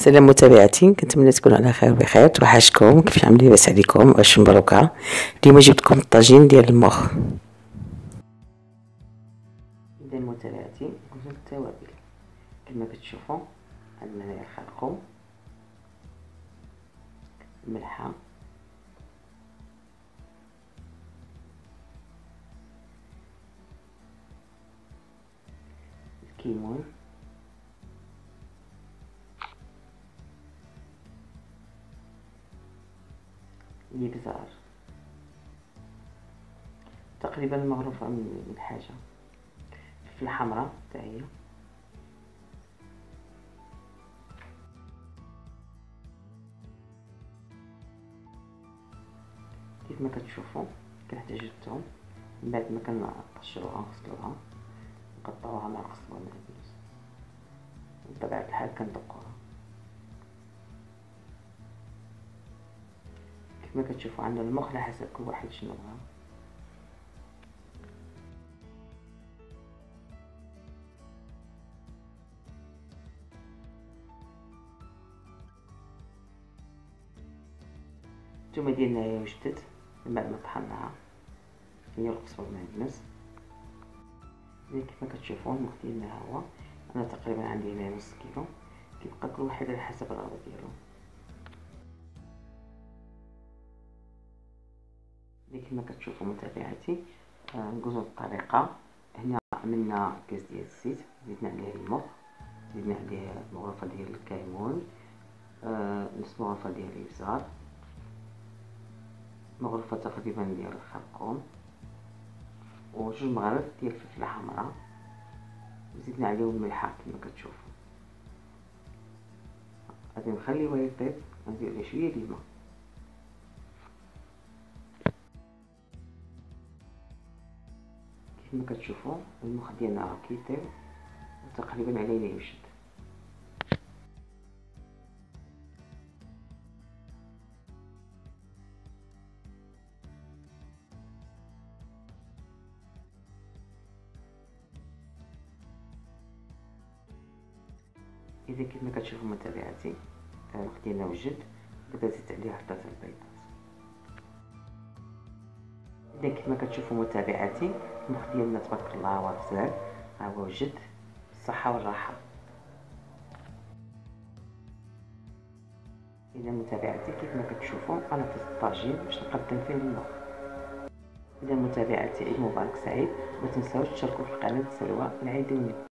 سلام متابعاتي كنتمنى تكونوا على خير بخير توحشكم كيف عاملين لاباس عليكم. واش مبروكه اليوم جبتكم الطاجين ديال المخ. إذا متابعاتي نقول التوابل. كما كتشوفوا عندنا الخرقوم الملحة. الكيمون الابزار تقريبا معروفة من حاجة. في الحمراء تاهي. كيف ما كتشوفوا كنحتاج الثوم من بعد ما كنقشروها ونغسلوها نقطعوها مع القصبة والمعدنوس بطبيعة الحال كندقوها. كما كتشوفوا عندنا المخ على حسب كل واحد شنو بغا الثومه ديالنا هي وجدت بعد ما طحناها هي القصبه المعدنوس زي كيف ما كتشوفوا المخ ديالنا هو أنا تقريبا عندي هنا نص كيلو. كيبقى كل واحد على حسب الرغبه ديالو. اللي كما كتشوفوا متابعتي آه ندوزو الطريقة. هنا عملنا كاس ديال الزيت. زدنا عليه المخ. زدنا عليه مغرفه ديال الكيمون. آه نص مغرفه ديال الإبزار. مغرفه تقريبا ديال الخرقوم. وجوج مغارف ديال الفلفله حمراء زدنا عليهم الملحه كما كتشوفوا غادي نخليوه يطيب. ندير عليه شوية ديال الماء كما كتشوفوا المخ ديالنا راه كيطيب وتقريبا علينا يوجد. إذا كما كتشوفوا متابعاتي المخ ديالنا وجد زدت عليه ثلاثة البيضات اذا كما كتشوفوا متابعاتي المخ ديالنا تبارك الله غزال ها هو وجد بالصحه والراحة. إذا متابعاتي كيف ما كتشوفوا أنا في الطاجين باش نقدم فيه المخ. إذا متابعاتي عيد مبارك سعيد ما تنساوش تشاركوا في قناه سلوى العيدوني